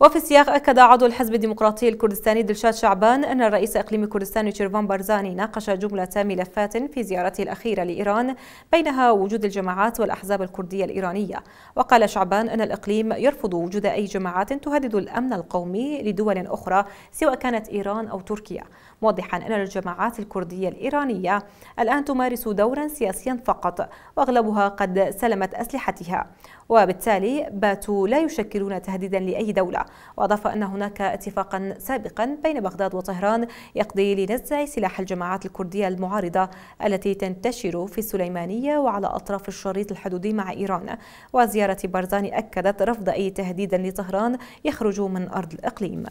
وفي السياق أكد عضو الحزب الديمقراطي الكردستاني دلشاد شعبان أن الرئيس إقليم كردستان شيرفان بارزاني ناقش جملة ملفات في زيارته الأخيرة لإيران بينها وجود الجماعات والأحزاب الكردية الإيرانية. وقال شعبان أن الإقليم يرفض وجود أي جماعات تهدد الأمن القومي لدول أخرى سواء كانت إيران أو تركيا. موضحا أن الجماعات الكردية الإيرانية الآن تمارس دورا سياسيا فقط وأغلبها قد سلمت أسلحتها. وبالتالي باتوا لا يشكلون تهديدا لأي دولة. وأضاف أن هناك اتفاقا سابقا بين بغداد وطهران يقضي لنزع سلاح الجماعات الكردية المعارضة التي تنتشر في السليمانية وعلى أطراف الشريط الحدودي مع إيران. وزيارة برزاني أكدت رفض أي تهديد لطهران يخرج من أرض الإقليم.